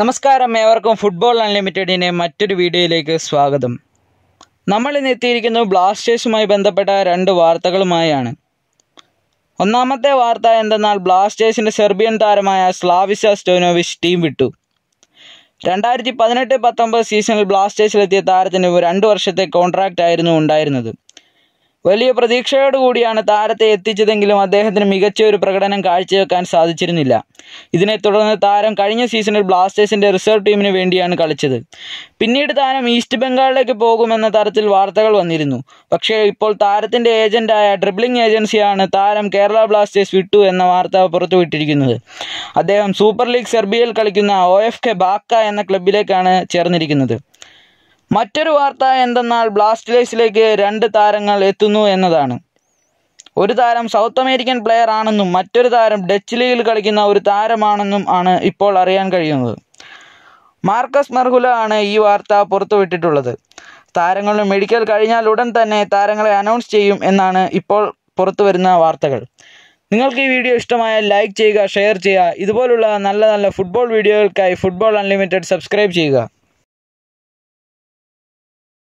നമസ്കാരം ഏവർക്കും ഫുട്ബോൾ അൺലിമിറ്റഡിന്റെ മറ്റൊരു വീഡിയോയിലേക്ക് സ്വാഗതം. നമ്മൾ ഇന്ന് എത്തിയിരിക്കുന്നത് ബ്ലാസ്റ്റേഴ്സുമായി ബന്ധപ്പെട്ട രണ്ട് വാർത്തകളുമായാണ്. ഒന്നാമത്തെ വാർത്ത എന്തെന്നാൽ ബ്ലാസ്റ്റേഴ്സിന്റെ സെർബിയൻ താരമായ സ്ലാവിസ സ്റ്റോനോവിച്ച് ടീം വിട്ടു. രണ്ടായിരത്തി പതിനെട്ട് പത്തൊമ്പത് സീസണിൽ ബ്ലാസ്റ്റേഴ്സിലെത്തിയ താരത്തിന് രണ്ട് വർഷത്തെ കോൺട്രാക്റ്റ് ആയിരുന്നു ഉണ്ടായിരുന്നത്. വലിയ പ്രതീക്ഷയോടുകൂടിയാണ് താരത്തെ എത്തിച്ചതെങ്കിലും അദ്ദേഹത്തിന് മികച്ച ഒരു പ്രകടനം കാഴ്ചവെക്കാൻ സാധിച്ചിരുന്നില്ല. ഇതിനെ തുടർന്ന് താരം കഴിഞ്ഞ സീസണിൽ ബ്ലാസ്റ്റേഴ്സിന്റെ റിസർവ് ടീമിന് വേണ്ടിയാണ് കളിച്ചത്. പിന്നീട് താരം ഈസ്റ്റ് ബംഗാളിലേക്ക് പോകുമെന്ന തരത്തിൽ വാർത്തകൾ വന്നിരുന്നു. പക്ഷേ ഇപ്പോൾ താരത്തിന്റെ ഏജന്റായ ഡ്രിബ്ലിംഗ് ഏജൻസിയാണ് താരം കേരള ബ്ലാസ്റ്റേഴ്സ് വിട്ടു എന്ന വാർത്ത പുറത്തുവിട്ടിരിക്കുന്നത്. അദ്ദേഹം സൂപ്പർ ലീഗ് സെർബിയയിൽ കളിക്കുന്ന ഒ എഫ് കെ ബാക്ക എന്ന ക്ലബിലേക്കാണ് ചേർന്നിരിക്കുന്നത്. മറ്റൊരു വാർത്ത എന്തെന്നാൽ ബ്ലാസ്റ്റേഴ്സിലേക്ക് രണ്ട് താരങ്ങൾ എത്തുന്നു എന്നതാണ്. ഒരു താരം സൗത്ത് അമേരിക്കൻ പ്ലെയർ ആണെന്നും മറ്റൊരു താരം ഡച്ച് ലീഗിൽ കളിക്കുന്ന ഒരു താരമാണെന്നും ആണ് ഇപ്പോൾ അറിയാൻ കഴിയുന്നത്. മാർക്കസ് മെർഹുല ആണ് ഈ വാർത്ത പുറത്തുവിട്ടിട്ടുള്ളത്. താരങ്ങളുടെ മെഡിക്കൽ കഴിഞ്ഞാൽ ഉടൻ തന്നെ താരങ്ങളെ അനൗൺസ് ചെയ്യും എന്നാണ് ഇപ്പോൾ പുറത്തു വരുന്ന വാർത്തകൾ. നിങ്ങൾക്ക് ഈ വീഡിയോ ഇഷ്ടമായാൽ ലൈക്ക് ചെയ്യുക ഷെയർ ചെയ്യുക. ഇതുപോലുള്ള നല്ല നല്ല ഫുട്ബോൾ വീഡിയോകൾക്കായി ഫുട്ബോൾ അൺലിമിറ്റഡ് സബ്സ്ക്രൈബ് ചെയ്യുക.